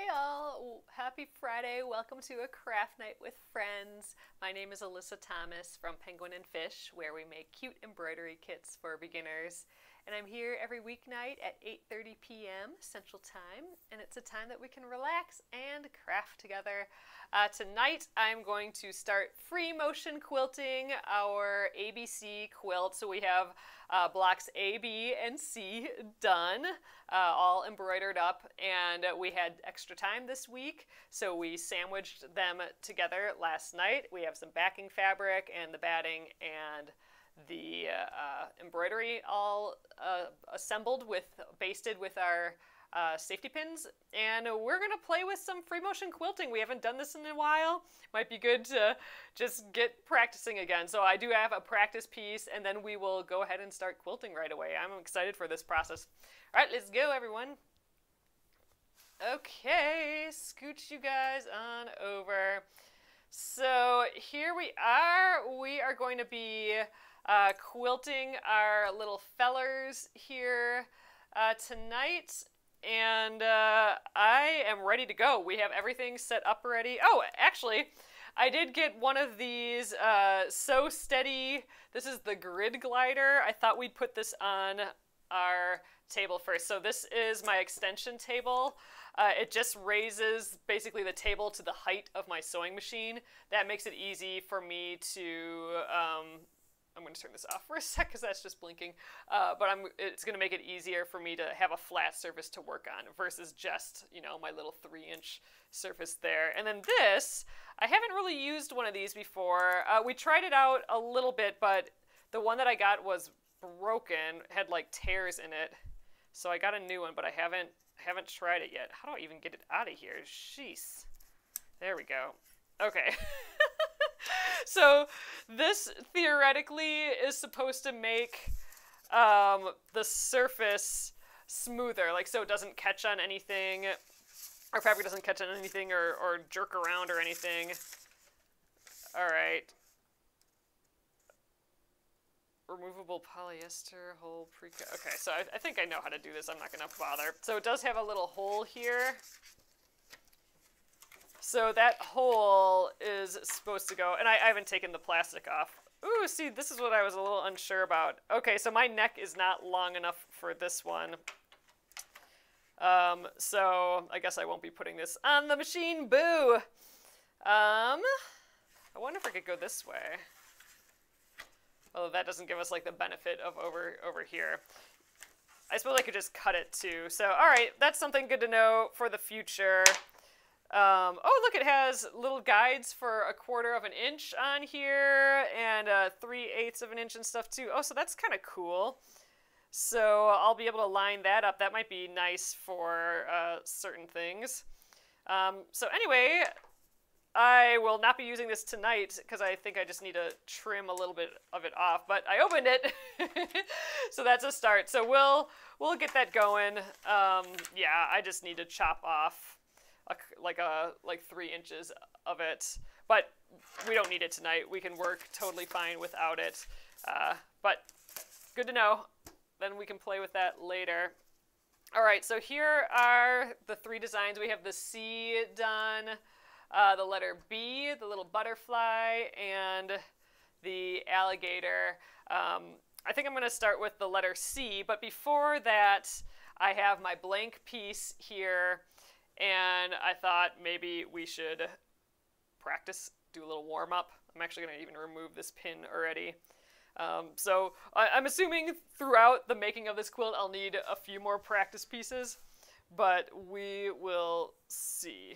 Hey all, happy Friday. Welcome to a craft night with friends. My name is Alyssa Thomas from Penguin and Fish, where we make cute embroidery kits for beginners. And I'm here every weeknight at 8:30 p.m. Central Time, and it's a time that we can relax and craft together. Uh, tonight I'm going to start free motion quilting our ABC quilt. So we have uh, blocks A, B, and C done, uh, all embroidered up, and we had extra time this week, so we sandwiched them together last night. We have some backing fabric and the batting and the uh, embroidery all uh, assembled with, basted with our uh, safety pins, and we're gonna play with some free motion quilting. We haven't done this in a while. Might be good to just get practicing again. So I do have a practice piece, and then we will go ahead and start quilting right away. I'm excited for this process. All right, let's go, everyone. Okay, scooch you guys on over. So here we are. We are going to be uh, quilting our little fellers here uh, tonight and uh, I am ready to go. We have everything set up already. Oh, actually, I did get one of these uh, Sew Steady. This is the grid glider. I thought we'd put this on our table first. So this is my extension table. Uh, it just raises basically the table to the height of my sewing machine. That makes it easy for me to um, going to turn this off for a sec because that's just blinking. Uh, but I'm, it's going to make it easier for me to have a flat surface to work on versus just, you know, my little three inch surface there. And then this, I haven't really used one of these before. Uh, we tried it out a little bit, but the one that I got was broken, had like tears in it. So I got a new one, but I haven't haven't tried it yet. How do I even get it out of here? Jeez. There we go. Okay. so this theoretically is supposed to make um, the surface smoother, like so it doesn't catch on anything, our fabric doesn't catch on anything or, or jerk around or anything. All right. Removable polyester hole pre. Okay, so I, I think I know how to do this. I'm not gonna bother. So it does have a little hole here. So that hole is supposed to go, and I, I, haven't taken the plastic off. Ooh, see, this is what I was a little unsure about. Okay, so my neck is not long enough for this one. Um, so I guess I won't be putting this on the machine. Boo! Um, I wonder if I could go this way. Although that doesn't give us like the benefit of over over here. I suppose I could just cut it too. So, all right, that's something good to know for the future. Um, oh, look, it has little guides for a quarter of an inch on here and uh, three eighths of an inch and stuff too. Oh, so that's kind of cool. So I'll be able to line that up. That might be nice for uh, certain things. Um, so anyway, I will not be using this tonight because I think I just need to trim a little bit of it off. But I opened it, so that's a start. So we'll we'll get that going. Um, yeah, I just need to chop off a, like a like three inches of it. But we don't need it tonight. We can work totally fine without it. Uh, but good to know. Then we can play with that later. All right, so here are the three designs. We have the C done, uh, the letter B, the little butterfly, and the alligator. Um, I think I'm going to start with the letter C, but before that, I have my blank piece here and I thought maybe we should practice, do a little warm up. I'm actually going to even remove this pin already. Um, so I, am assuming throughout the making of this quilt I'll need a few more practice pieces, but we will see.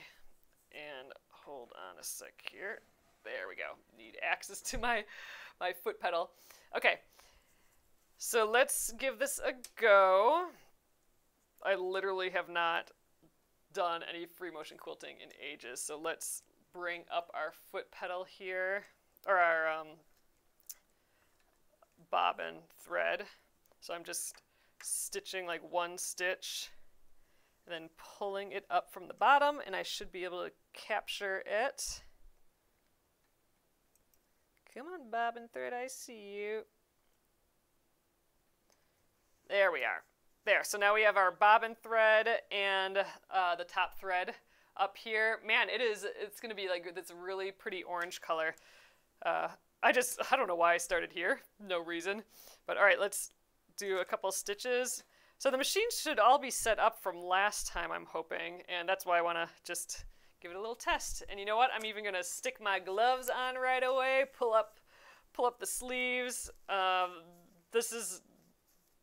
And hold on a sec here. There we go. Need access to my, my foot pedal. Okay, so let's give this a go. I literally have not done any free motion quilting in ages. So let's bring up our foot pedal here, or our um, bobbin thread. So I'm just stitching like one stitch and then pulling it up from the bottom and I should be able to capture it. Come on, bobbin thread, I see you. There we are. There, so now we have our bobbin thread and uh, the top thread up here. Man, it is, it's gonna be like this really pretty orange color. Uh, I just, I don't know why I started here. No reason. But all right, let's do a couple stitches. So the machine should all be set up from last time, I'm hoping, and that's why I want to just give it a little test. And you know what? I'm even going to stick my gloves on right away, pull up pull up the sleeves. Um, this is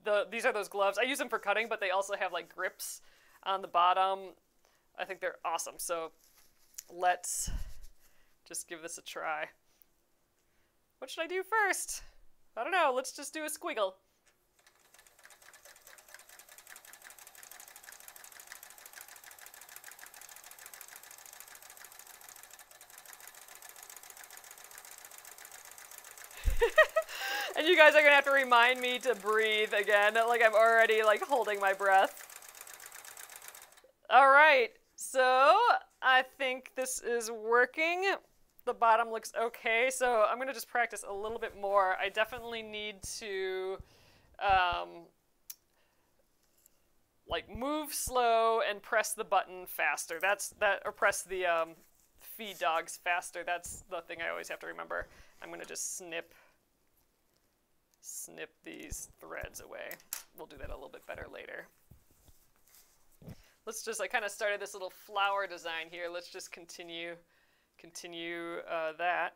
the these are those gloves. I use them for cutting, but they also have like grips on the bottom. I think they're awesome. So let's just give this a try. What should I do first? I don't know. Let's just do a squiggle. And you guys are gonna have to remind me to breathe again, like I'm already like holding my breath. All right, so I think this is working. The bottom looks okay, so I'm gonna just practice a little bit more. I definitely need to um, like move slow and press the button faster. That's that, or press the um, feed dogs faster. That's the thing I always have to remember. I'm gonna just snip snip these threads away. We'll do that a little bit better later. Let's just, I kind of started this little flower design here. Let's just continue, continue uh, that.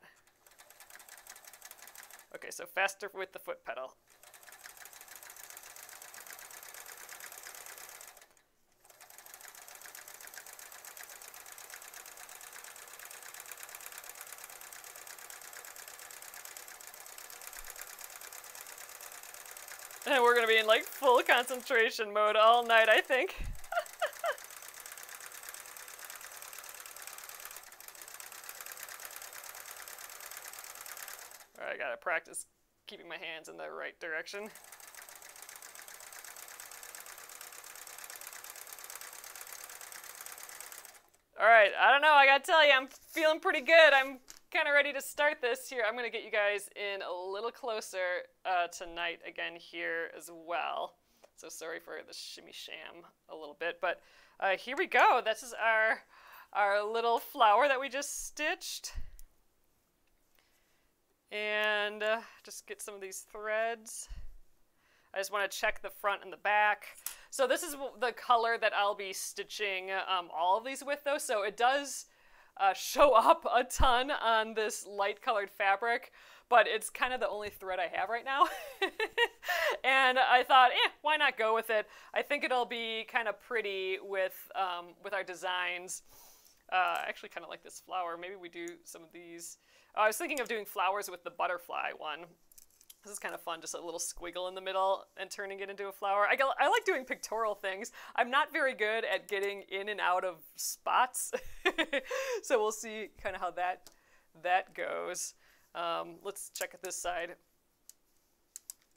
Okay, so faster with the foot pedal. In like full concentration mode all night, I think. Alright, I gotta practice keeping my hands in the right direction. Alright, I don't know, I gotta tell you, I'm feeling pretty good. I'm kind of ready to start this here. I'm going to get you guys in a little closer uh, tonight again here as well. So sorry for the shimmy sham a little bit, but uh, here we go. This is our our little flower that we just stitched. And uh, just get some of these threads. I just want to check the front and the back. So this is the color that I'll be stitching um, all of these with though. So it does uh, show up a ton on this light colored fabric, but it's kind of the only thread I have right now. and I thought, eh, why not go with it? I think it'll be kind of pretty with, um, with our designs. Uh, I actually kind of like this flower. Maybe we do some of these. I was thinking of doing flowers with the butterfly one. This is kind of fun, just a little squiggle in the middle and turning it into a flower. I, I like doing pictorial things. I'm not very good at getting in and out of spots. so we'll see kind of how that, that goes. Um, let's check at this side.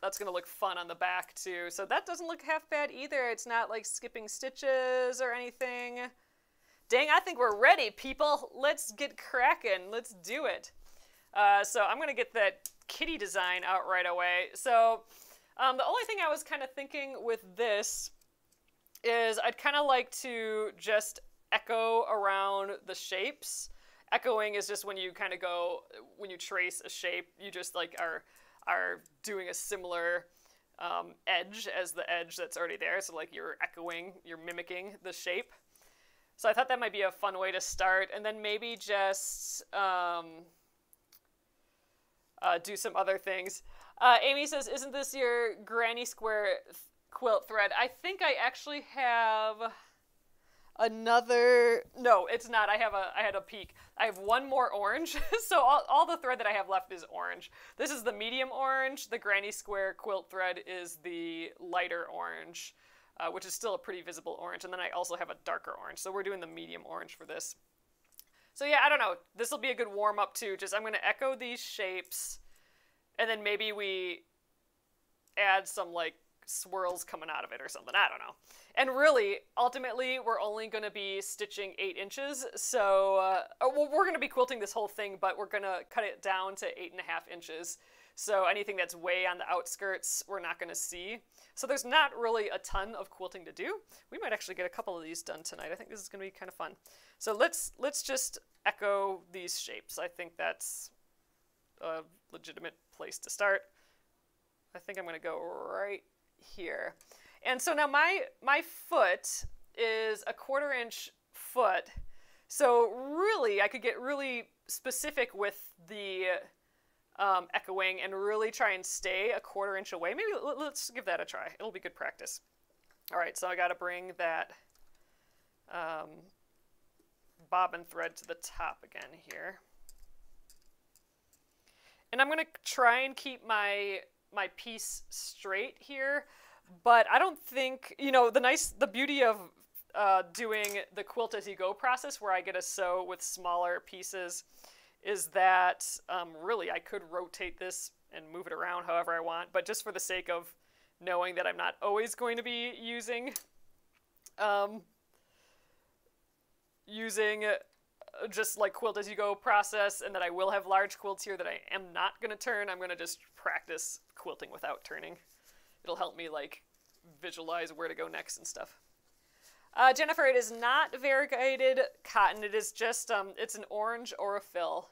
That's going to look fun on the back too. So that doesn't look half bad either. It's not like skipping stitches or anything. Dang, I think we're ready, people. Let's get cracking. Let's do it. Uh, so I'm going to get that kitty design out right away. So um, the only thing I was kind of thinking with this is I'd kind of like to just echo around the shapes. Echoing is just when you kind of go, when you trace a shape, you just like are, are doing a similar um, edge as the edge that's already there. So like you're echoing, you're mimicking the shape. So I thought that might be a fun way to start. And then maybe just, um, uh, do some other things. Uh, Amy says, "Isn't this your granny square th- quilt thread?" I think I actually have another. No, it's not. I have a. I had a peek. I have one more orange. so all, all the thread that I have left is orange. This is the medium orange. The granny square quilt thread is the lighter orange. Uh, which is still a pretty visible orange, and then I also have a darker orange. So we're doing the medium orange for this. So yeah, I don't know. This will be a good warm up too. Just I'm to echo these shapes, and then maybe we add some like swirls coming out of it or something. I don't know. And really, ultimately, we're only going to be stitching eight inches. So uh, oh, well, we're going to be quilting this whole thing, but we're going to cut it down to eight and a half inches. So anything that's way on the outskirts, we're not going to see. So there's not really a ton of quilting to do. We might actually get a couple of these done tonight. I think this is going to be kind of fun. So let's let's just echo these shapes. I think that's a legitimate place to start. I think I'm going to go right here. And so now my my foot is a quarter inch foot. So really, I could get really specific with the um, echoing and really try and stay a quarter inch away. Maybe let's give that a try. It'll be good practice. All right, so I got to bring that um, bobbin thread to the top again here. And I'm going to try and keep my my piece straight here, but I don't think, you know, the nice, the beauty of uh, doing the quilt as you go process where I get a sew with smaller pieces is that um, really I could rotate this and move it around however I want, but just for the sake of knowing that I'm not always going to be using um, using uh, just like quilt as you go process and that I will have large quilts here that I am not going to turn. I'm going to just practice quilting without turning. It'll help me like visualize where to go next and stuff. Uh, Jennifer, it is not variegated cotton. It is just, um, it's an orange Aurifil.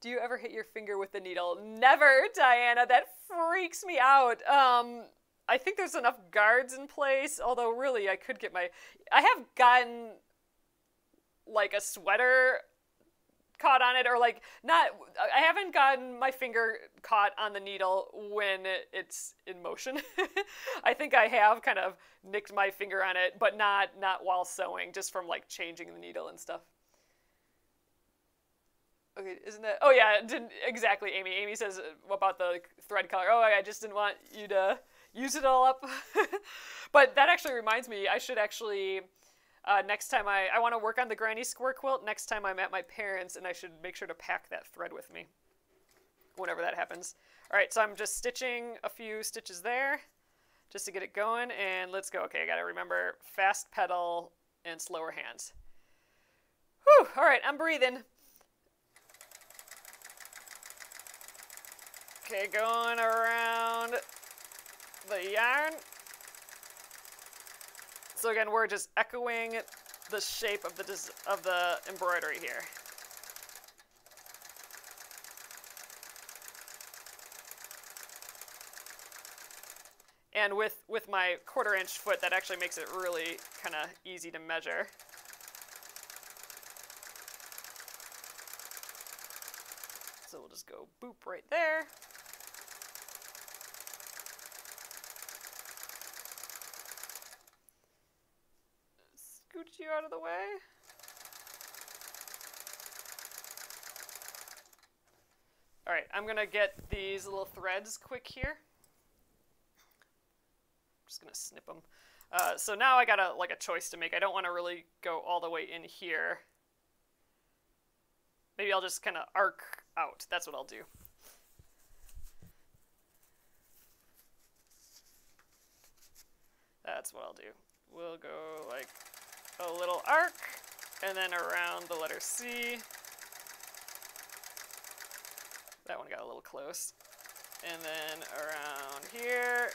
Do you ever hit your finger with the needle? Never, Diana. That freaks me out. Um, I think there's enough guards in place, although really I could get my... I have gotten like a sweater caught on it or like not I haven't gotten my finger caught on the needle when it's in motion. I think I have kind of nicked my finger on it, but not not while sewing, just from like changing the needle and stuff. Okay, isn't that? Oh yeah, didn't exactly, Amy. Amy says what about the thread color. Oh, I just didn't want you to use it all up. but that actually reminds me, I should actually uh, next time I, I want to work on the granny square quilt, next time I'm at my parents, and I should make sure to pack that thread with me whenever that happens. All right, so I'm just stitching a few stitches there just to get it going, and let's go. Okay, I gotta remember fast pedal and slower hands. Whew, all right, I'm breathing. Okay, going around the yarn. So again, we're just echoing the shape of the, of the embroidery here. And with, with my quarter inch foot, that actually makes it really kind of easy to measure. So we'll just go boop right there. scooch you out of the way. All right, I'm gonna get these little threads quick here. I'm just gonna snip them. Uh, so now I got a like a choice to make. I don't want to really go all the way in here. Maybe I'll just kind of arc out. That's what I'll do. That's what I'll do. We'll go like a little arc, and then around the letter C. That one got a little close. And then around here.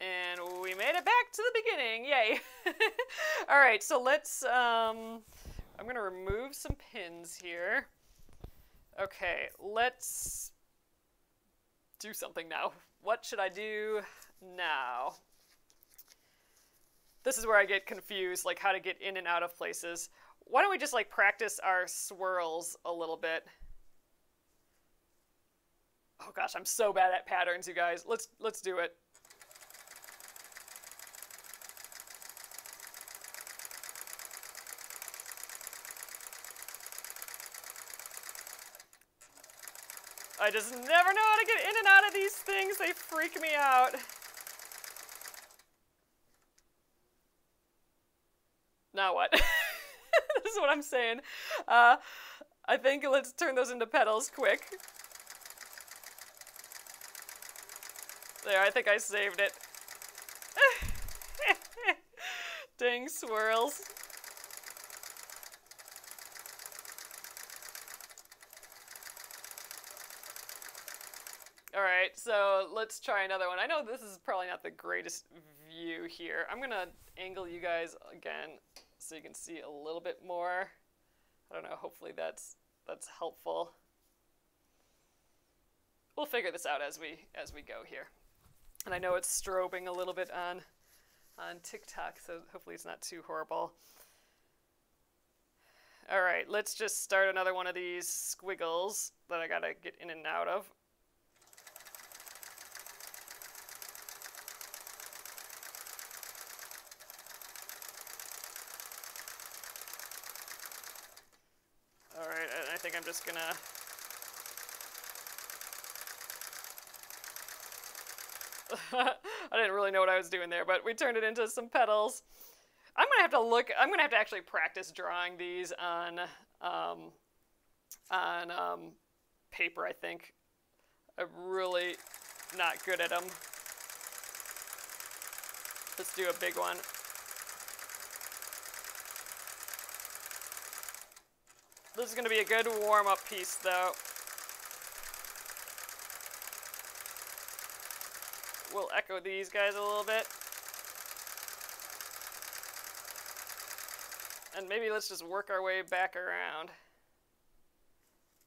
And we made it back to the beginning, yay. All right, so let's, um, I'm gonna remove some pins here. Okay, let's do something now. What should I do now? This is where I get confused, like how to get in and out of places. Why don't we just like practice our swirls a little bit? Oh gosh, I'm so bad at patterns, you guys. Let's let's do it. I just never know how to get in and out of these things. They freak me out. Now what? this is what I'm saying. Uh, I think let's turn those into petals quick. There, I think I saved it. Dang swirls. All right, so let's try another one. I know this is probably not the greatest view here. I'm gonna angle you guys again so you can see a little bit more. I don't know, hopefully that's that's helpful. We'll figure this out as we as we go here. And I know it's strobing a little bit on on TikTok, so hopefully it's not too horrible. All right, let's just start another one of these squiggles that I gotta get in and out of. All right, Just gonna I didn't really know what I was doing there, but we turned it into some petals. I'm gonna have to look. I'm gonna have to actually practice drawing these on um, on um, paper. I think I'm really not good at them. Let's do a big one. This is gonna be a good warm-up piece, though. We'll echo these guys a little bit. And maybe let's just work our way back around.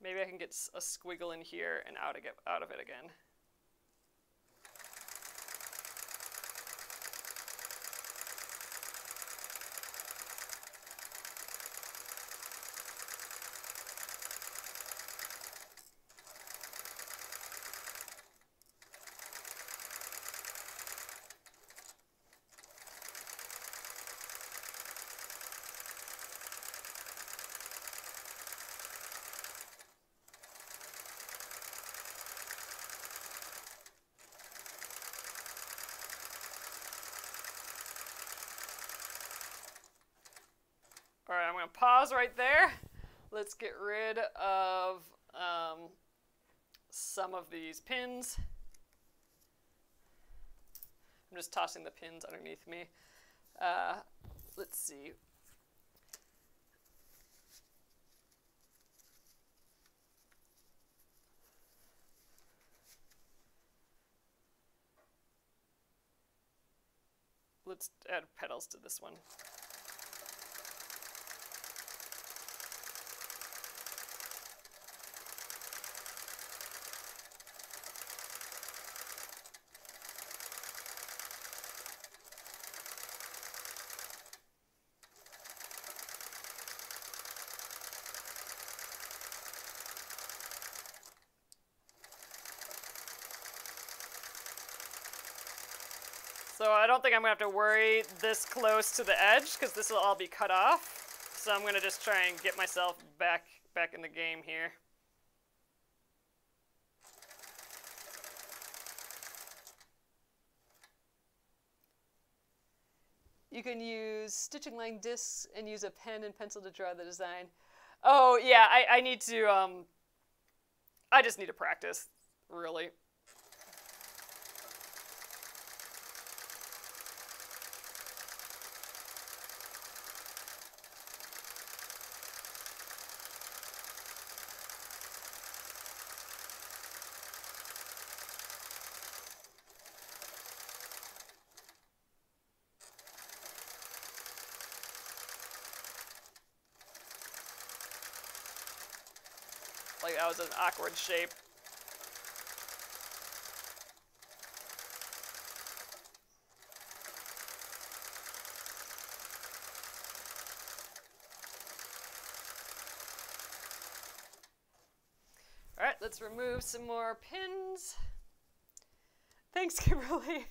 Maybe I can get a squiggle in here and out of, out of it again. Pause right there. Let's get rid of um, some of these pins. I'm just tossing the pins underneath me. Uh, let's see. Let's add petals to this one. Think I'm to have to worry this close to the edge because this will all be cut off. So I'm to just try and get myself back back in the game here. You can use stitching line discs and use a pen and pencil to draw the design. Oh, yeah, I, I need to, um, I just need to practice, really. Was an awkward shape. All right, let's remove some more pins. Thanks, Kimberly.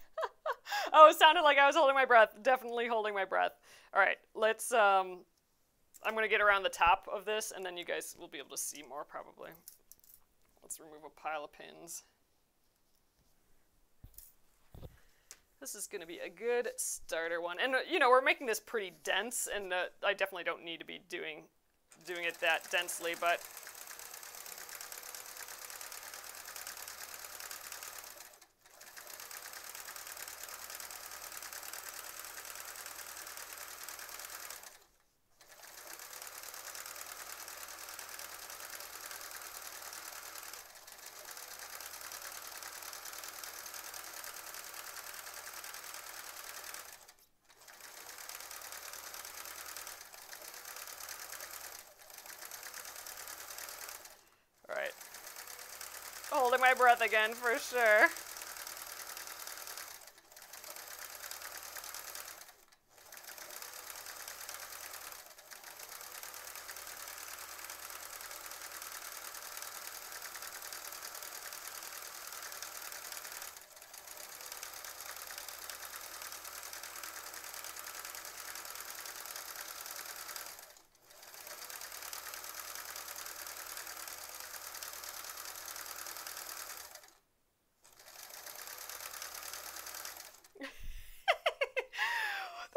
oh, it sounded like I was holding my breath. Definitely holding my breath. All right, let's um, I'm going to get around the top of this, and then you guys will be able to see more probably. Let's remove a pile of pins. This is going to be a good starter one. And, uh, you know, we're making this pretty dense, and uh, I definitely don't need to be doing, doing it that densely, but holding my breath again for sure.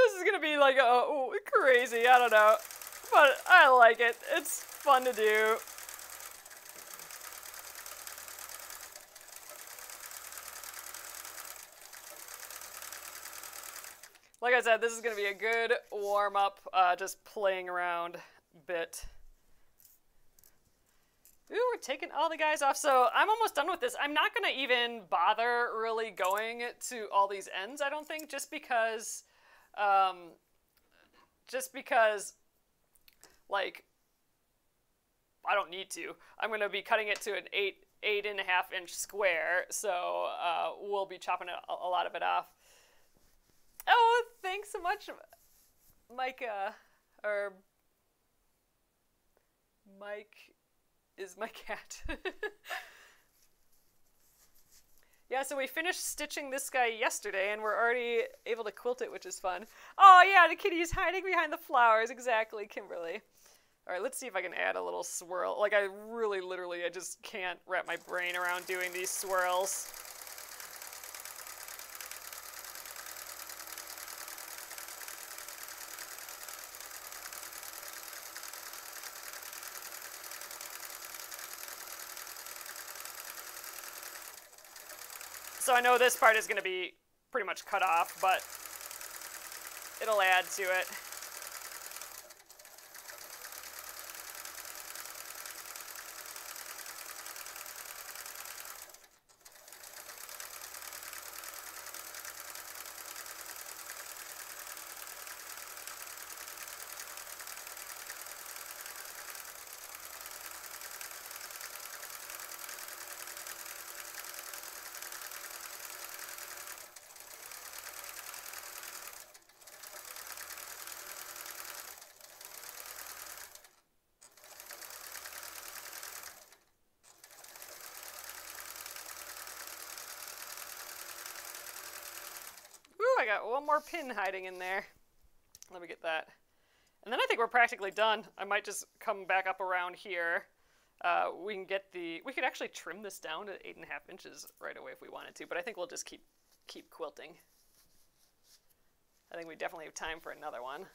this is gonna be like a ooh, crazy. I don't know, but I like it. It's fun to do. Like I said, this is gonna be a good warm up, uh, just playing around bit. Ooh, we're taking all the guys off. So I'm almost done with this. I'm not going to even bother really going to all these ends, I don't think, just because, um, just because, like, I don't need to. I'm going to be cutting it to an eight, eight and a half inch square, so uh, we'll be chopping a, a lot of it off. Oh, thanks so much, Micah, or Mike is my cat. yeah, so we finished stitching this guy yesterday and we're already able to quilt it, which is fun. Oh, yeah, the kitty is hiding behind the flowers. Exactly, Kimberly. All right, let's see if I can add a little swirl. Like, I really, literally, I just can't wrap my brain around doing these swirls. So I know this part is going to be pretty much cut off, but it'll add to it. I one more pin hiding in there. Let me get that. And then I think we're practically done. I might just come back up around here. Uh, we can get the, we could actually trim this down to eight and a half inches right away if we wanted to, but I think we'll just keep, keep quilting. I think we definitely have time for another one.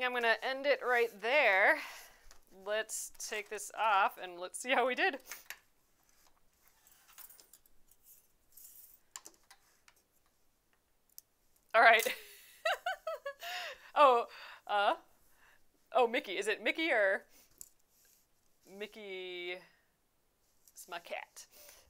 Think I'm gonna end it right there. Let's take this off and let's see how we did. All right. oh, uh, oh, Mickey. Is it Mickey or Mickey? It's my cat.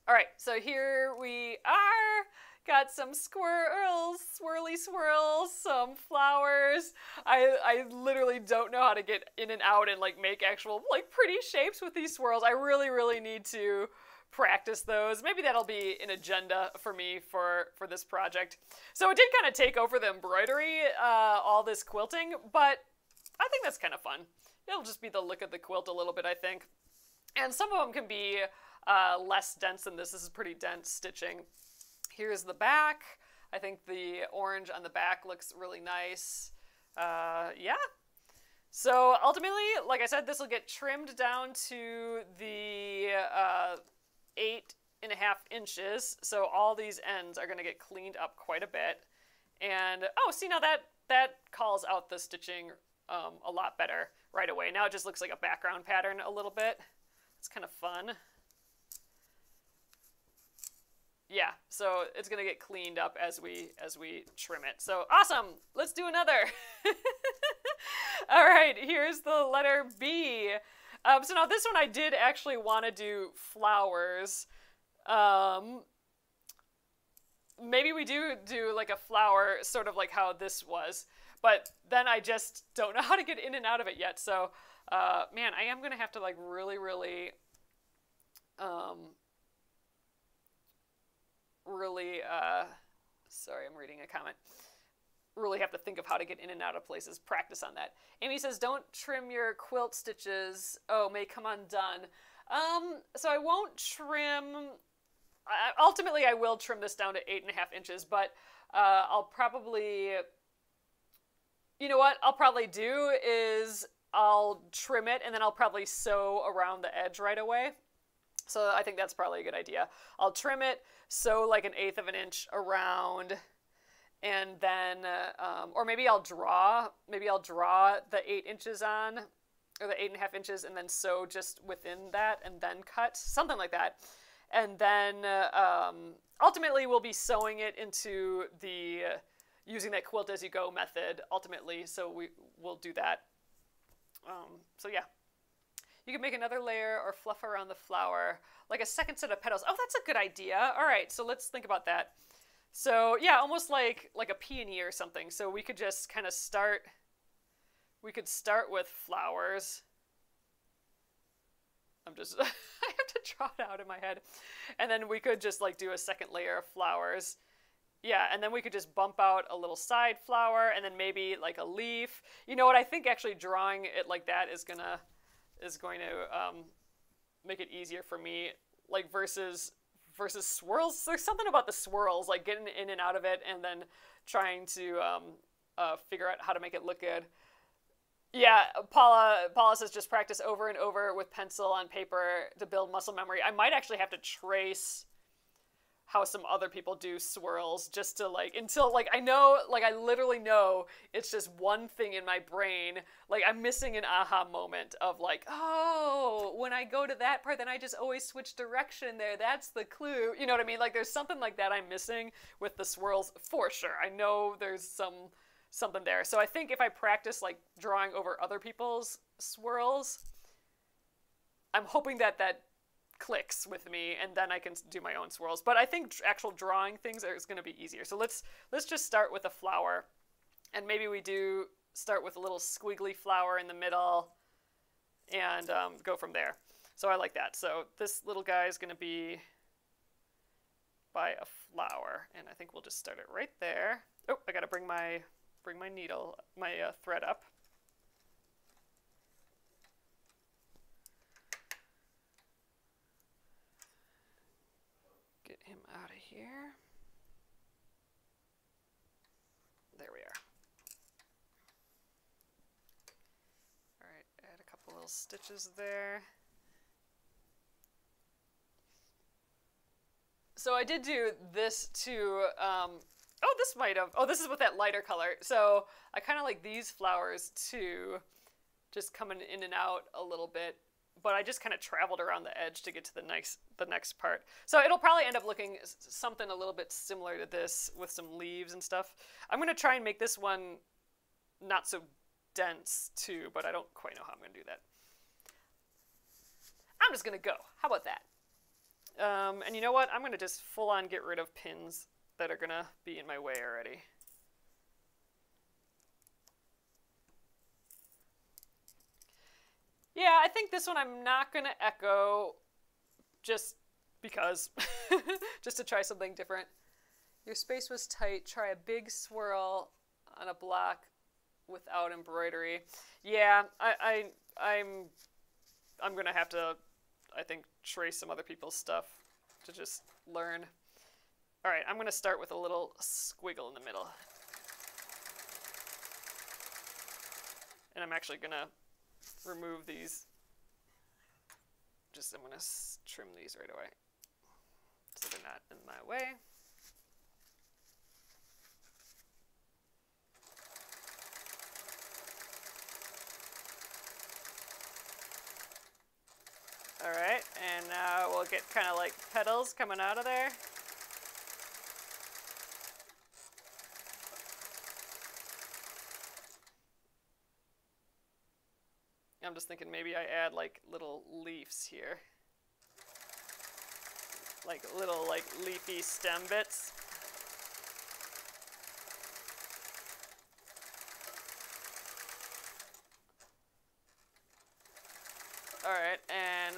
All right, so here we are. Got some squirrels, swirly swirls, some flowers. I I literally don't know how to get in and out and like make actual like pretty shapes with these swirls. I really really need to practice those. Maybe that'll be an agenda for me for for this project. So it did kind of take over the embroidery, uh, all this quilting, but I think that's kind of fun. It'll just be the look of the quilt a little bit, I think. And some of them can be uh, less dense than this. This is pretty dense stitching. Here's the back. I think the orange on the back looks really nice. Uh, yeah. So ultimately, like I said, this will get trimmed down to the uh, eight and a half inches. So all these ends are going to get cleaned up quite a bit. And oh, see now that that calls out the stitching um, a lot better right away. Now it just looks like a background pattern a little bit. It's kind of fun. Yeah, so it's gonna get cleaned up as we as we trim it. So awesome. Let's do another. All right, here's the letter B. Um, so now this one I did actually want to do flowers. Um, maybe we do do like a flower, sort of like how this was, but then I just don't know how to get in and out of it yet. So, uh, man, I am gonna have to like really, really, um, really. Uh, sorry, I'm reading a comment really have to think of how to get in and out of places. Practice on that. Amy says, don't trim your quilt stitches. Oh, may come undone. Um, so I won't trim. I, ultimately, I will trim this down to eight and a half inches, but uh, I'll probably. You know what I'll probably do is I'll trim it and then I'll probably sew around the edge right away. So I think that's probably a good idea. I'll trim it, sew like an eighth of an inch around and then uh, um, or maybe I'll draw maybe I'll draw the eight inches on or the eight and a half inches and then sew just within that and then cut something like that. And then uh, um, ultimately we'll be sewing it into the uh, using that quilt as you go method ultimately. So we will do that. Um, so yeah you can make another layer or fluff around the flower like a second set of petals oh that's a good idea all right so let's think about that so yeah, almost like like a peony or something. So we could just kind of start. We could start with flowers. I'm just I have to draw it out in my head, and then we could just like do a second layer of flowers. Yeah, and then we could just bump out a little side flower, and then maybe like a leaf. You know what? I think actually drawing it like that is gonna is going to um, make it easier for me. Like versus versus swirls. There's something about the swirls, like getting in and out of it, and then trying to um, uh, figure out how to make it look good. Yeah, Paula, Paula says just practice over and over with pencil on paper to build muscle memory. I might actually have to trace how some other people do swirls just to like until like I know like I literally know it's just one thing in my brain. Like I'm missing an aha moment of like oh when I go to that part then I just always switch direction there. That's the clue. You know what I mean? Like there's something like that I'm missing with the swirls for sure. I know there's some something there. So I think if I practice like drawing over other people's swirls I'm hoping that that clicks with me and then I can do my own swirls. But I think actual drawing things is going to be easier. So let's let's just start with a flower. And maybe we do start with a little squiggly flower in the middle and um, go from there. So I like that. So this little guy is going to be by a flower. And I think we'll just start it right there. Oh, I got to bring my bring my needle, my uh, thread up. Here. There we are. All right, add a couple little stitches there. So I did do this to, um, oh, this might have, oh, this is with that lighter color. So I kind of like these flowers too, just coming in and out a little bit but I just kind of traveled around the edge to get to the next the next part. So it'll probably end up looking something a little bit similar to this with some leaves and stuff. I'm to try and make this one not so dense too, but I don't quite know how I'm to do that. I'm just to go. How about that? Um, and you know what? I'm to just full on get rid of pins that are to be in my way already. Yeah, I think this one I'm not going to echo just because. just to try something different. Your space was tight. Try a big swirl on a block without embroidery. Yeah, I, I I'm I'm gonna have to I think trace some other people's stuff to just learn. All right, I'm gonna start with a little squiggle in the middle. And I'm actually gonna remove these. Just I'm going to trim these right away so they're not in my way. All right, and now we'll get kind of like petals coming out of there. I'm just thinking maybe I add like little leaves here. Like little like leafy stem bits. Alright, and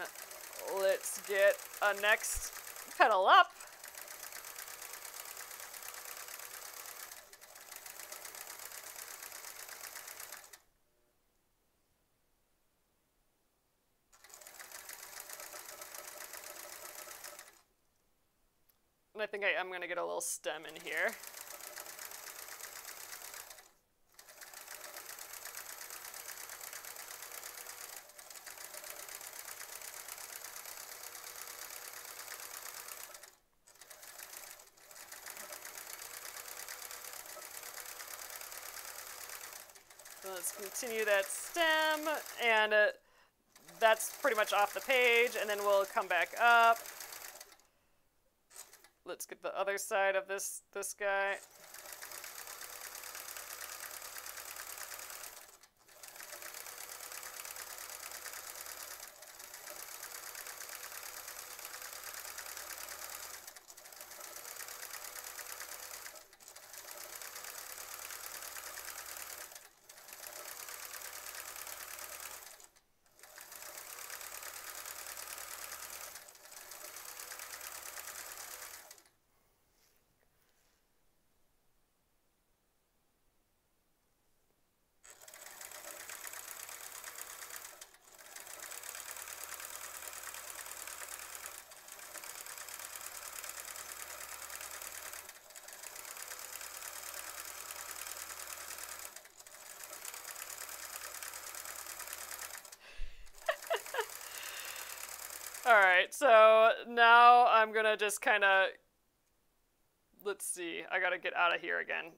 let's get a next petal up. Think I am going to get a little stem in here. let's continue that stem, and uh, that's pretty much off the page, and then we'll come back up. Let's get the other side of this, this guy. Alright, so now I'm gonna just kind of. Let's see, I gotta get out of here again.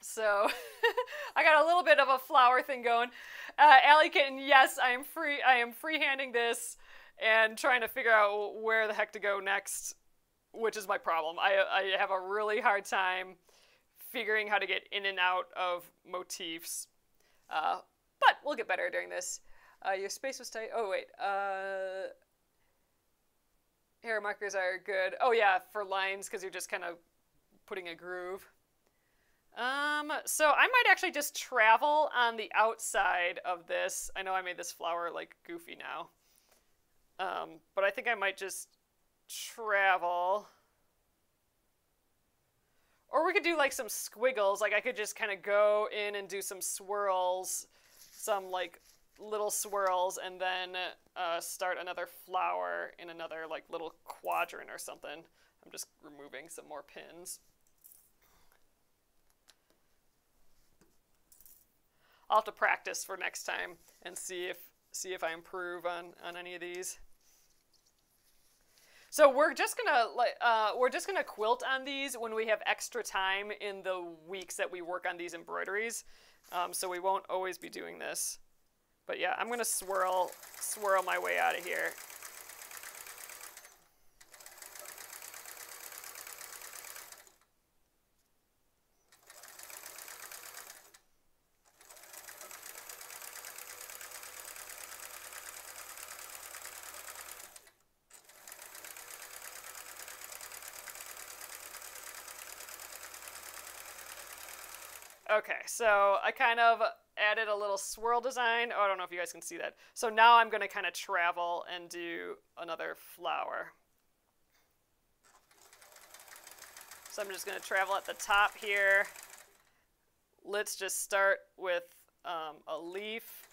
So, I got a little bit of a flower thing going. Uh, Alley Kitten, yes, I am free. I am freehanding this and trying to figure out where the heck to go next, which is my problem. I, I have a really hard time figuring how to get in and out of motifs. Uh, but we'll get better during this. Uh, your space was tight. Oh, wait. Uh, Hera markers are good. Oh yeah, for lines because you're just kind of putting a groove. Um, so I might actually just travel on the outside of this. I know I made this flower like goofy now. Um, but I think I might just travel. Or we could do like some squiggles. Like I could just kind of go in and do some swirls, some like little swirls and then uh, start another flower in another like little quadrant or something. I'm just removing some more pins. I'll have to practice for next time and see if see if I improve on, on any of these. So we're just gonna like uh, we're just gonna quilt on these when we have extra time in the weeks that we work on these embroideries. Um, so we won't always be doing this. But yeah, I'm gonna swirl, swirl my way out of here. Okay, so I kind of added a little swirl design. Oh, I don't know if you guys can see that. So now I'm going to kind of travel and do another flower. So I'm just going to travel at the top here. Let's just start with um, a leaf.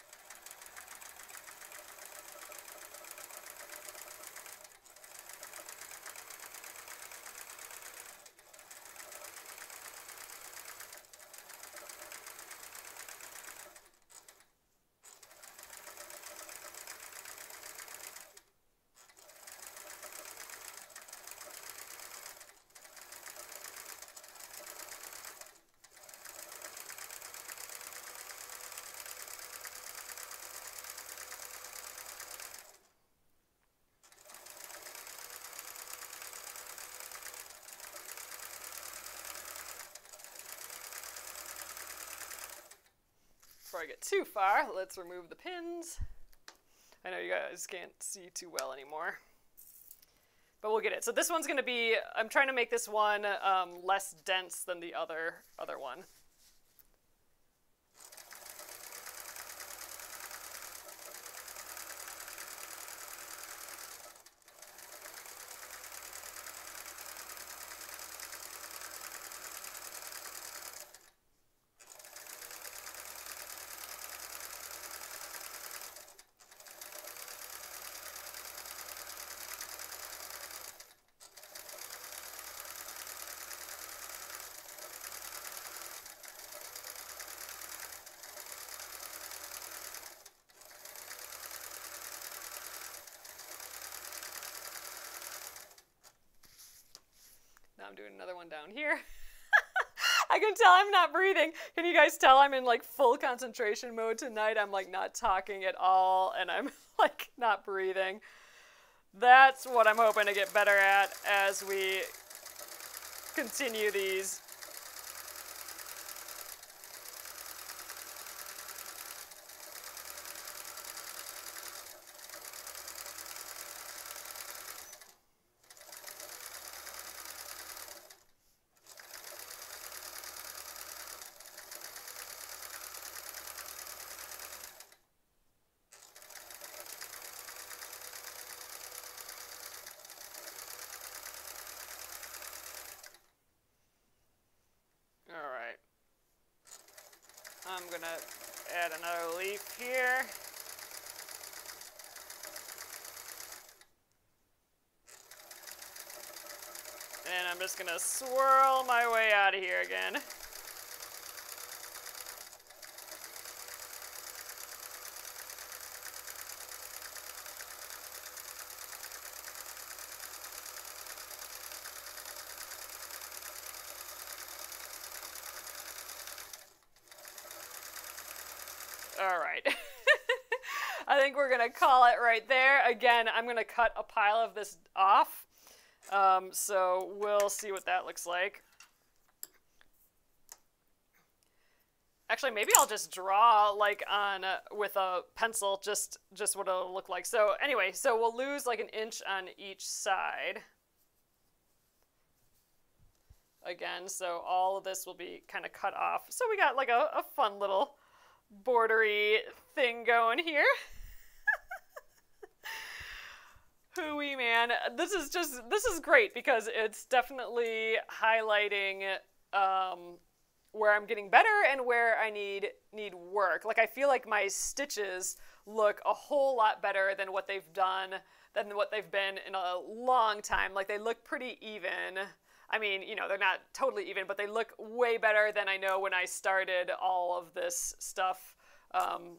Before I get too far, let's remove the pins. I know you guys can't see too well anymore. But we'll get it. So this one's going to be, I'm trying to make this one um, less dense than the other, other one. Doing another one down here. I can tell I'm not breathing. Can you guys tell I'm in like full concentration mode tonight? I'm like not talking at all and I'm like not breathing. That's what I'm hoping to get better at as we continue these I'm gonna add another leaf here. And I'm just gonna swirl my way out of here again. think we're going to call it right there. Again, I'm going to cut a pile of this off. Um, so we'll see what that looks like. Actually, maybe I'll just draw like on uh, with a pencil, just just what it'll look like. So anyway, so we'll lose like an inch on each side. Again, so all of this will be kind of cut off. So we got like a, a fun little bordery thing going here. Man. This is just this is great because it's definitely highlighting um, where i'm getting better and where i need need work. Like i feel like my stitches look a whole lot better than what they've done than what they've been in a long time. Like they look pretty even. I mean, you know, they're not totally even, but they look way better than I know when I started all of this stuff, um,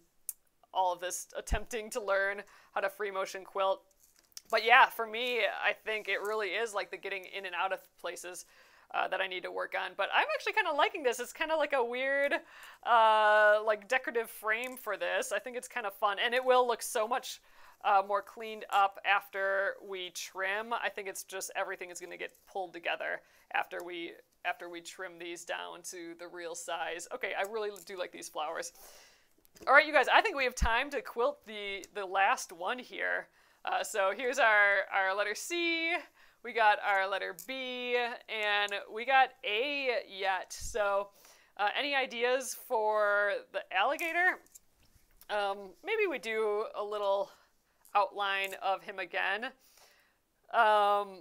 all of this attempting to learn how to free motion quilt but yeah, for me, I think it really is like the getting in and out of places uh, that I need to work on. But I'm actually kind of liking this. It's kind of like a weird, uh, like decorative frame for this. I think it's kind of fun, and it will look so much uh, more cleaned up after we trim. I think it's just everything is going to get pulled together after we after we trim these down to the real size. Okay, I really do like these flowers. All right, you guys, I think we have time to quilt the the last one here. Uh, so here's our, our letter C, we got our letter B, and we got A yet. So uh, any ideas for the alligator? Um, maybe we do a little outline of him again. Um,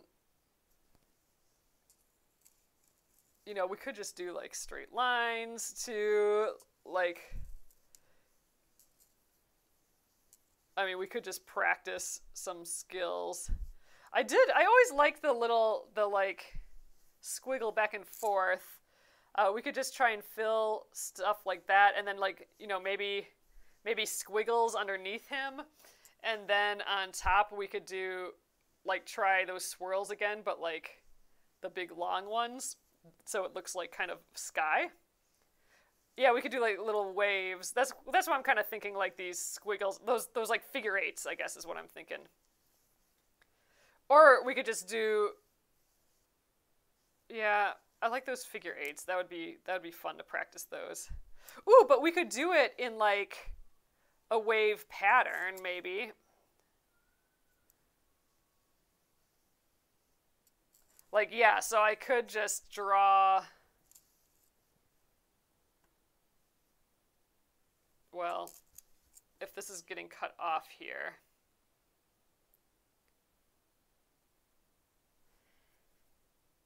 you know, we could just do like straight lines to like I mean, we could just practice some skills. I did. I always like the little, the like, squiggle back and forth. Uh, we could just try and fill stuff like that, and then like you know maybe, maybe squiggles underneath him, and then on top we could do like try those swirls again, but like the big long ones, so it looks like kind of sky. Yeah, we could do like little waves. That's that's what I'm kind of thinking. Like these squiggles, those those like figure eights, I guess, is what I'm thinking. Or we could just do. Yeah, I like those figure eights. That would be that would be fun to practice those. Ooh, but we could do it in like a wave pattern, maybe. Like, yeah, so I could just draw Well, if this is getting cut off here...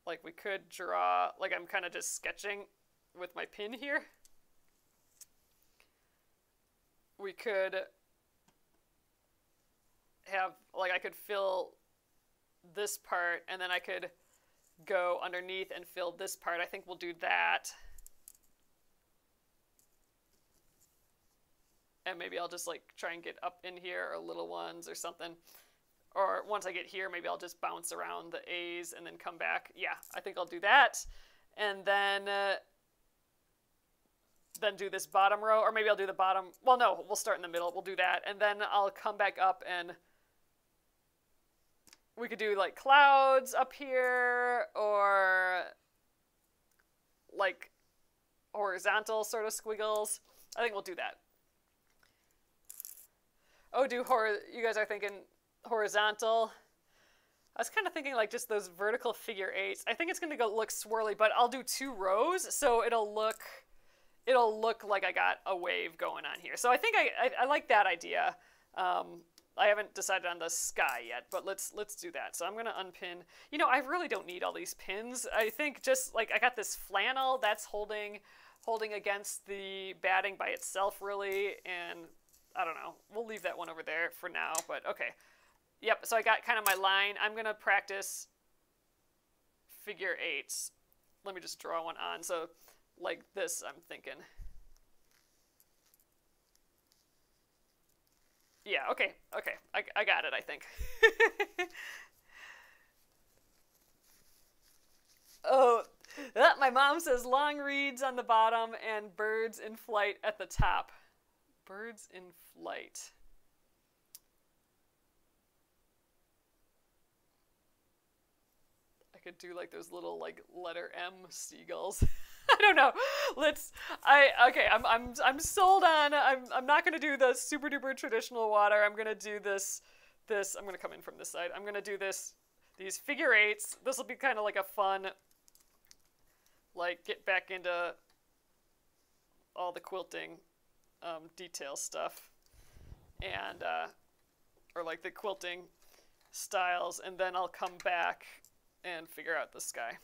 Like, we could draw... Like, I'm kind of just sketching with my pin here. We could have... Like, I could fill this part, and then I could go underneath and fill this part. I think we'll do that. And maybe I'll just like try and get up in here or little ones or something. Or once I get here, maybe I'll just bounce around the A's and then come back. Yeah, I think I'll do that. And then uh, then do this bottom row, or maybe I'll do the bottom. Well, no, we'll start in the middle. We'll do that, and then I'll come back up and we could do like clouds up here or like horizontal sort of squiggles. I think we'll do that. Oh, do hor you guys are thinking horizontal? I was kind of thinking like just those vertical figure eights. I think it's gonna go look swirly, but I'll do two rows so it'll look it'll look like I got a wave going on here. So I think I I, I like that idea. Um, I haven't decided on the sky yet, but let's let's do that. So I'm gonna unpin. You know, I really don't need all these pins. I think just like I got this flannel that's holding holding against the batting by itself really, and I don't know. We'll leave that one over there for now, but okay. Yep, so I got kind of my line. I'm gonna practice figure eights. Let me just draw one on. So like this, I'm thinking. Yeah, okay, okay. I, I got it, I think. oh, uh, my mom says long reeds on the bottom and birds in flight at the top. Birds in flight. I could do like those little like letter M seagulls. I don't know. Let's. I okay. I'm I'm I'm sold on. I'm I'm not gonna do the super duper traditional water. I'm gonna do this. This. I'm gonna come in from this side. I'm gonna do this. These figure eights. This will be kind of like a fun. Like get back into all the quilting um, detail stuff, and uh, or like the quilting styles, and then I'll come back and figure out the sky.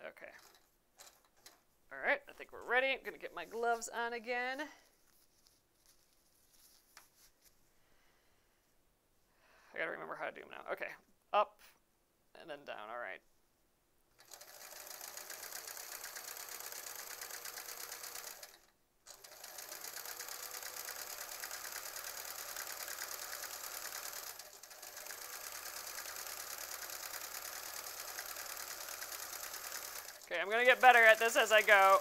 Okay. All right, I think we're ready. I'm gonna get my gloves on again. I gotta remember how to do them now. Okay, up and then down, all right. Okay, I'm gonna get better at this as I go.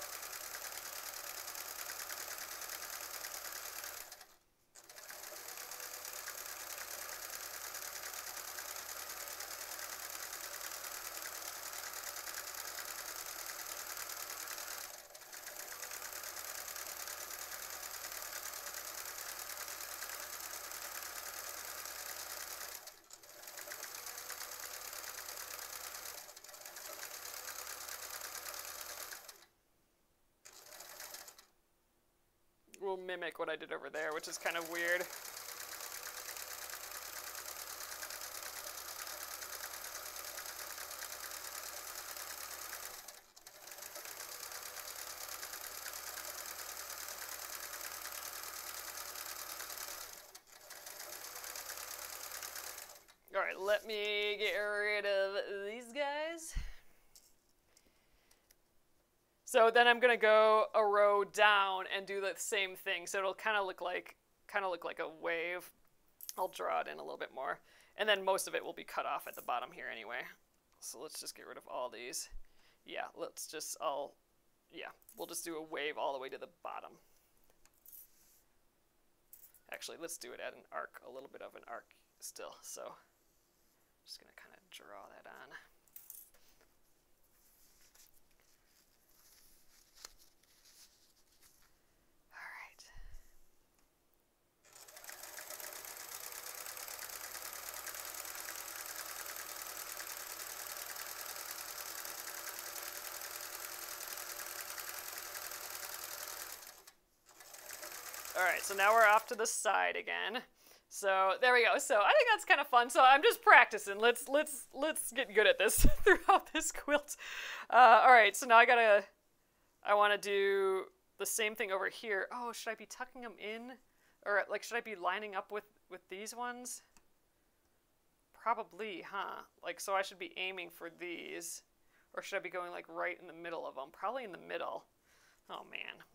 Will mimic what I did over there, which is kind of weird. All right, let me get rid of these guys. So then I'm gonna go a row down and do the same thing. So it'll kind of look like kind of look like a wave. I'll draw it in a little bit more. And then most of it will be cut off at the bottom here anyway. So let's just get rid of all these. Yeah, let's just all, yeah, we'll just do a wave all the way to the bottom. Actually, let's do it at an arc, a little bit of an arc still. So I'm just gonna kind of draw that on. Right, so now we're off to the side again. So there we go. So I think that's kind of fun. So I'm just practicing. Let's let's let's get good at this throughout this quilt. Uh, all right, so now I gotta. I want to do the same thing over here. Oh, should I be tucking them in, or like should I be lining up with with these ones? Probably, huh? Like so I should be aiming for these, or should I be going like right in the middle of them? Probably in the middle. Oh man.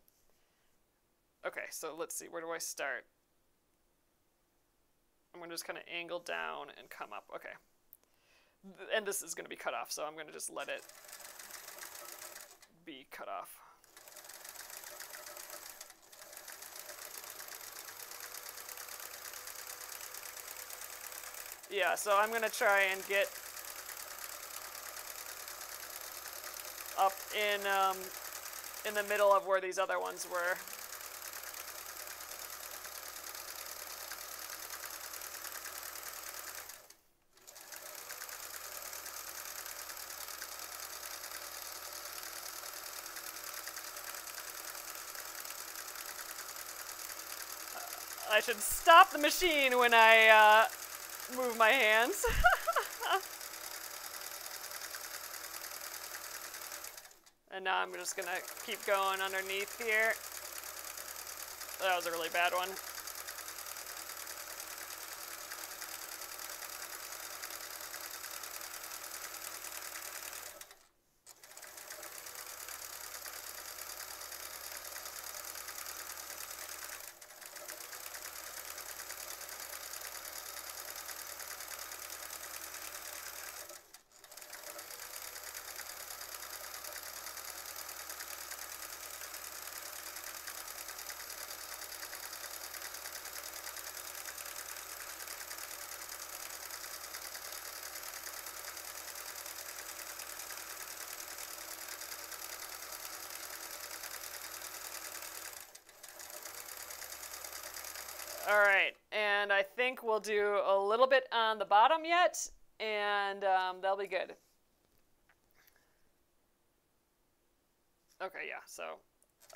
Okay, so let's see. Where do I start? I'm to just kind of angle down and come up. Okay. And this is to be cut off, so I'm to just let it be cut off. Yeah, so I'm to try and get up in, um, in the middle of where these other ones were. I should stop the machine when I uh, move my hands. and now I'm just gonna keep going underneath here. That was a really bad one. All right, and I think we'll do a little bit on the bottom yet, and um, that'll be good. Okay, yeah, so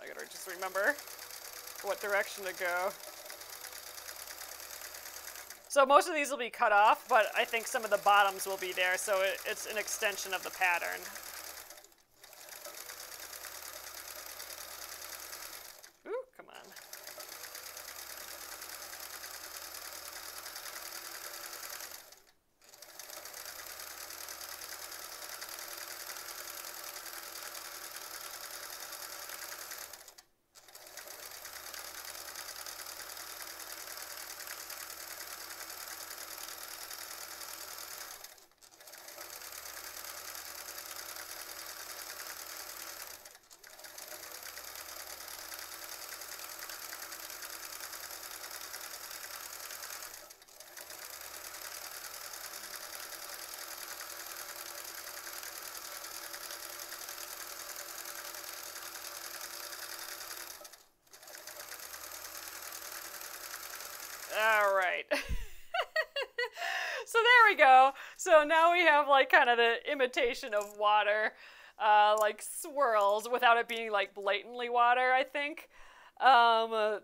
I gotta just remember what direction to go. So most of these will be cut off, but I think some of the bottoms will be there, so it, it's an extension of the pattern. All right. so there go. So now we have like kind of the imitation of water, uh, like swirls without it being like blatantly water, I think. Um,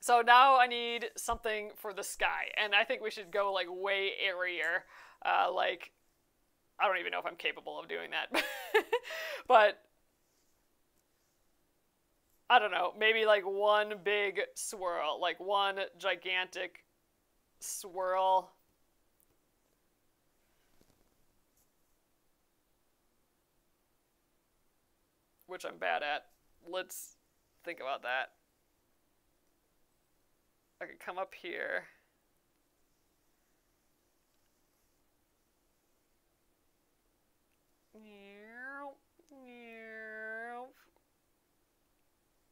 so now I need something for the sky, and I think we should go like way airier. Uh, like, I don't even know if I'm capable of doing that, but I don't know, maybe like one big swirl, like one gigantic swirl. Which I'm bad at. Let's think about that. I could come up here.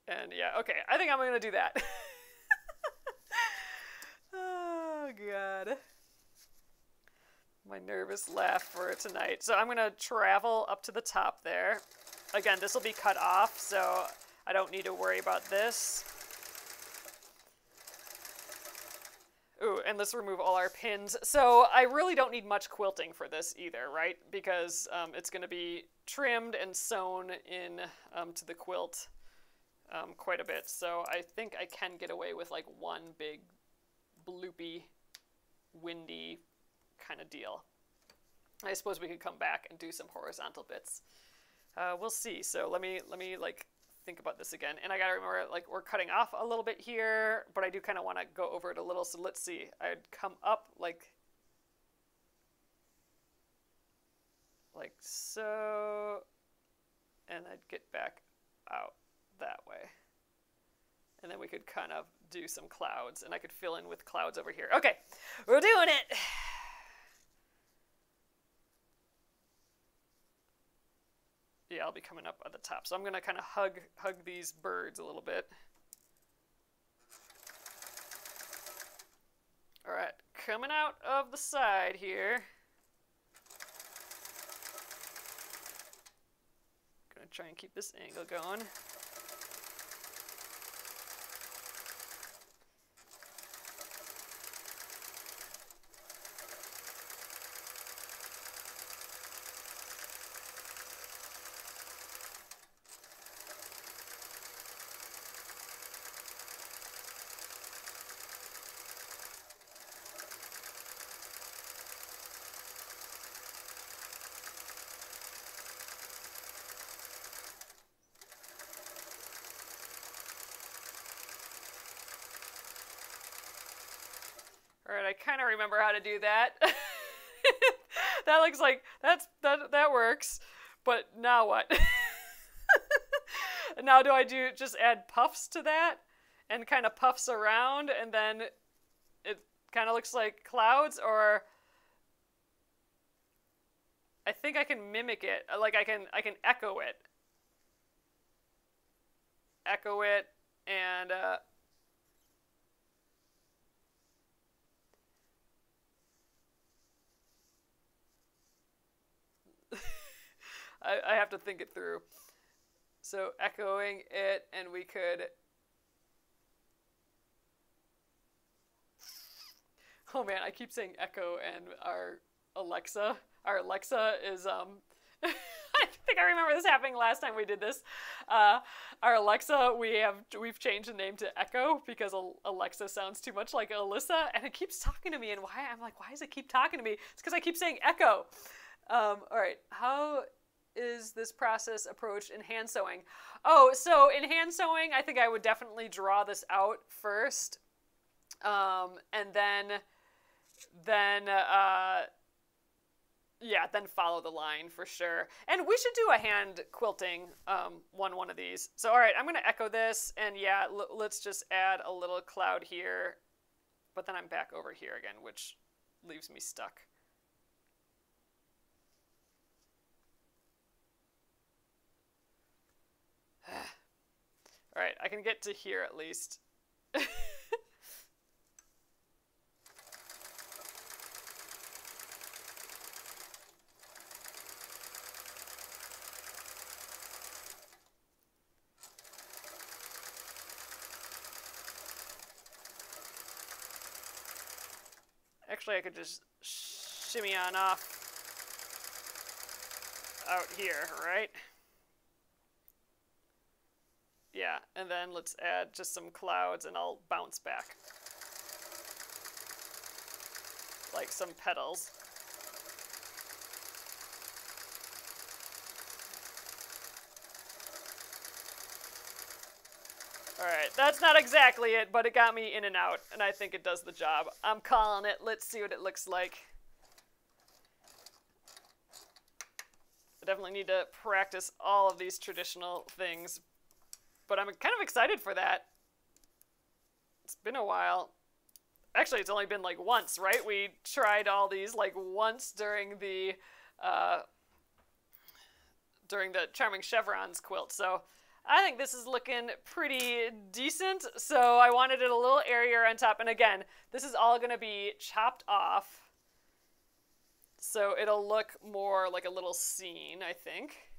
And yeah, okay, I think I'm gonna do that. oh, God. My nervous laugh for tonight. So I'm gonna travel up to the top there. Again, this will be cut off, so I don't need to worry about this. Ooh, and let's remove all our pins. So I really don't need much quilting for this either, right? Because um, it's going to be trimmed and sewn in um, to the quilt um, quite a bit. So I think I can get away with like one big bloopy, windy kind of deal. I suppose we could come back and do some horizontal bits. Uh, we'll see. So let me let me like think about this again. And I gotta remember like we're cutting off a little bit here, but I do kind of want to go over it a little. So let's see. I'd come up like like so, and I'd get back out that way. And then we could kind of do some clouds, and I could fill in with clouds over here. Okay, we're doing it. Yeah, I'll be coming up at the top. So I'm gonna kind of hug hug these birds a little bit. All right, coming out of the side here. Gonna try and keep this angle going. Kind of remember how to do that. that looks like that's that that works. But now what? now do I do just add puffs to that and kind of puffs around and then it kind of looks like clouds or I think I can mimic it. Like I can I can echo it. Echo it and uh I, I have to think it through. So echoing it, and we could. Oh man, I keep saying echo, and our Alexa, our Alexa is um. I think I remember this happening last time we did this. Uh, our Alexa, we have we've changed the name to Echo because Alexa sounds too much like Alyssa, and it keeps talking to me. And why I'm like, why does it keep talking to me? It's because I keep saying Echo. Um, all right, how is this process approached in hand sewing? Oh, so in hand sewing, I think I would definitely draw this out first, um, and then, then, uh, yeah, then follow the line for sure. And we should do a hand quilting um, one one of these. So all right, I'm gonna echo this, and yeah, let's just add a little cloud here, but then I'm back over here again, which leaves me stuck. All right, I can get to here at least. Actually, I could just shimmy on off out here, right? Yeah, and then let's add just some clouds and I'll bounce back. Like some petals. Alright, that's not exactly it, but it got me in and out, and I think it does the job. I'm calling it. Let's see what it looks like. I definitely need to practice all of these traditional things but I'm kind of excited for that. It's been a while. Actually, it's only been like once, right? We tried all these like once during the uh, during the Charming Chevrons quilt. So I think this is looking pretty decent. So I wanted it a little airier on top. And again, this is all going to be chopped off. So it'll look more like a little scene, I think.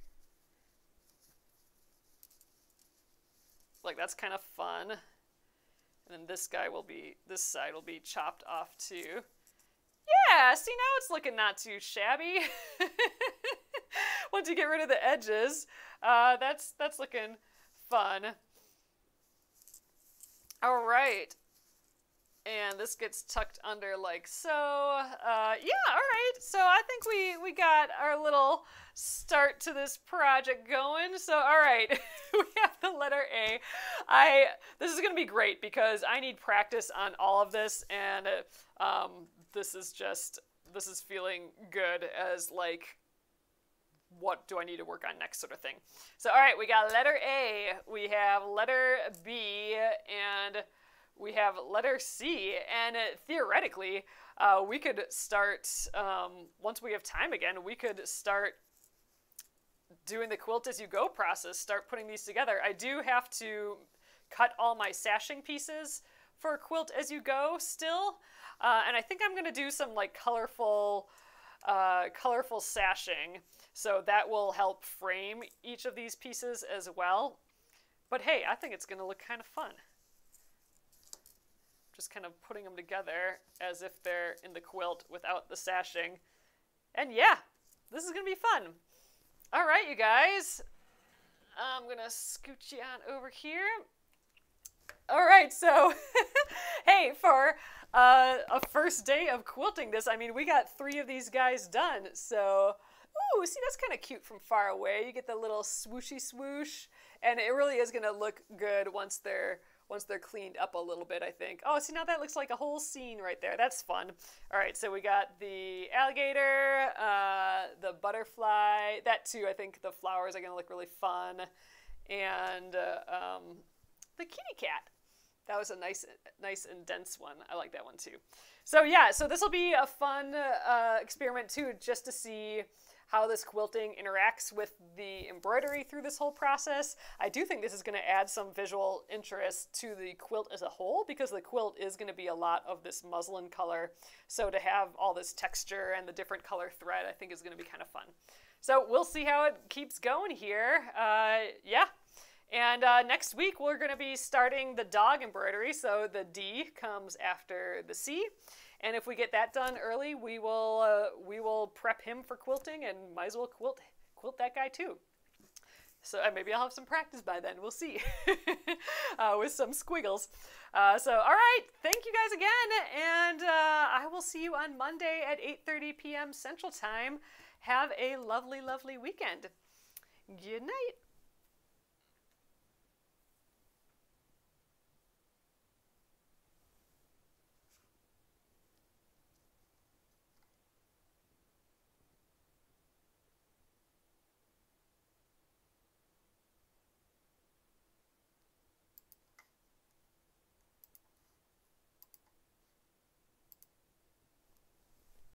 Like that's kind of fun. And then this guy will be, this side will be chopped off too. Yeah, see now it's looking not too shabby. Once you get rid of the edges, uh, that's, that's looking fun. All right. And this gets tucked under like so. Uh, yeah, all right. So I think we, we got our little start to this project going. So, all right, we have the letter A. I this is gonna be great because I need practice on all of this, and um, this is just this is feeling good as like what do I need to work on next sort of thing. So, all right, we got letter A, we have letter B, and we have letter C. And uh, theoretically, uh, we could start, um, once we have time again, we could start doing the quilt as you go process, start putting these together. I do have to cut all my sashing pieces for quilt as you go still. Uh, and I think I'm going to do some like colorful, uh, colorful sashing. So that will help frame each of these pieces as well. But hey, I think it's going to look kind of fun. Just kind of putting them together as if they're in the quilt without the sashing. And yeah, this is going to be fun. All right, you guys. I'm going to scooch you on over here. All right, so hey, for uh, a first day of quilting this, I mean, we got three of these guys done. So ooh, see, that's kind of cute from far away. You get the little swooshy swoosh, and it really is going to look good once they're once they're cleaned up a little bit, I think. Oh, see, now that looks like a whole scene right there. That's fun. All right, so we got the alligator, uh, the butterfly. That, too, I think the flowers are going to look really fun. And uh, um, the kitty cat. That was a nice, nice and dense one. I like that one, too. So, yeah, so this will be a fun uh, experiment, too, just to see how this quilting interacts with the embroidery through this whole process. I do think this is going to add some visual interest to the quilt as a whole because the quilt is going to be a lot of this muslin color. So to have all this texture and the different color thread, I think is going to be kind of fun. So we'll see how it keeps going here. Uh, yeah. And uh, next week, we're going to be starting the dog embroidery. So the D comes after the C. And if we get that done early, we will uh, we will prep him for quilting, and might as well quilt quilt that guy too. So uh, maybe I'll have some practice by then. We'll see uh, with some squiggles. Uh, so all right, thank you guys again, and uh, I will see you on Monday at 8:30 p.m. Central Time. Have a lovely, lovely weekend. Good night.